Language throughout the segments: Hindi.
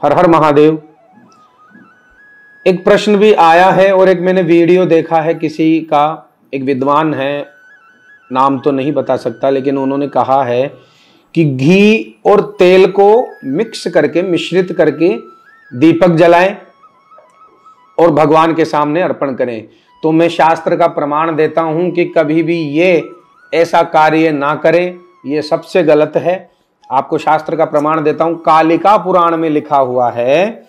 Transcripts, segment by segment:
हर हर महादेव। एक प्रश्न भी आया है और एक मैंने वीडियो देखा है, किसी का एक विद्वान है, नाम तो नहीं बता सकता, लेकिन उन्होंने कहा है कि घी और तेल को मिक्स करके, मिश्रित करके दीपक जलाएँ और भगवान के सामने अर्पण करें। तो मैं शास्त्र का प्रमाण देता हूँ कि कभी भी ये ऐसा कार्य ना करें, ये सबसे गलत है। आपको शास्त्र का प्रमाण देता हूँ, कालिका पुराण में लिखा हुआ है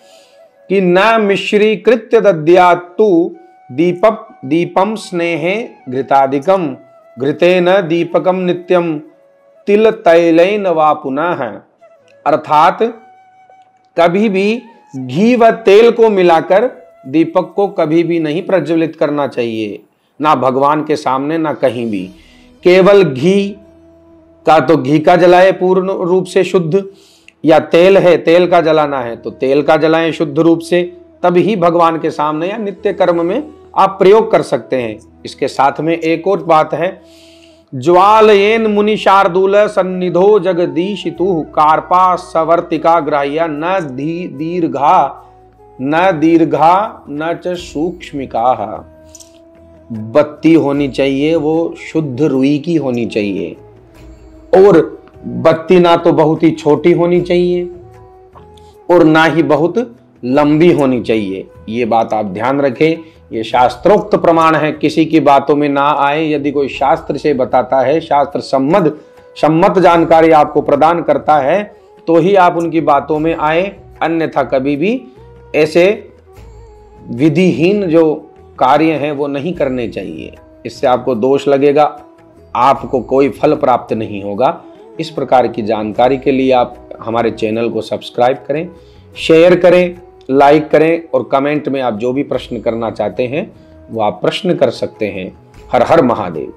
कि न मिश्रीकृत्य दद्यातु दीपक दीपम स्नेह घृतादिकम घृते न दीपकम नित्यम तिल तैलन वा पुनः। अर्थात, कभी भी घी व तेल को मिलाकर दीपक को कभी भी नहीं प्रज्वलित करना चाहिए, ना भगवान के सामने, ना कहीं भी। केवल घी का तो घी का जलाए पूर्ण रूप से शुद्ध, या तेल है, तेल का जलाना है तो तेल का जलाएँ शुद्ध रूप से तभी भगवान के सामने या नित्य कर्म में आप प्रयोग कर सकते हैं। इसके साथ में एक और बात है, ज्वालयेन मुनि शार्दूल सन्निधो जगदीशितु, कार्पा सवर्तिका ग्राह्य, न दीर्घा न दीर्घा, न च सूक्ष्मिका। बत्ती होनी चाहिए, वो शुद्ध रुई की होनी चाहिए। और बत्ती ना तो बहुत ही छोटी होनी चाहिए और ना ही बहुत लंबी होनी चाहिए। ये बात आप ध्यान रखें। ये शास्त्रोक्त प्रमाण है। किसी की बातों में ना आए। यदि कोई शास्त्र से बताता है, शास्त्र सम्मत सम्मत जानकारी आपको प्रदान करता है तो ही आप उनकी बातों में आए। अन्यथा कभी भी ऐसे विधिहीन जो कार्य हैं, वो नहीं करने चाहिए। इससे आपको दोष लगेगा। आपको कोई फल प्राप्त नहीं होगा। इस प्रकार की जानकारी के लिए आप हमारे चैनल को सब्सक्राइब करें, शेयर करें, लाइक करें और कमेंट में आप जो भी प्रश्न करना चाहते हैं, वो आप प्रश्न कर सकते हैं। हर हर महादेव।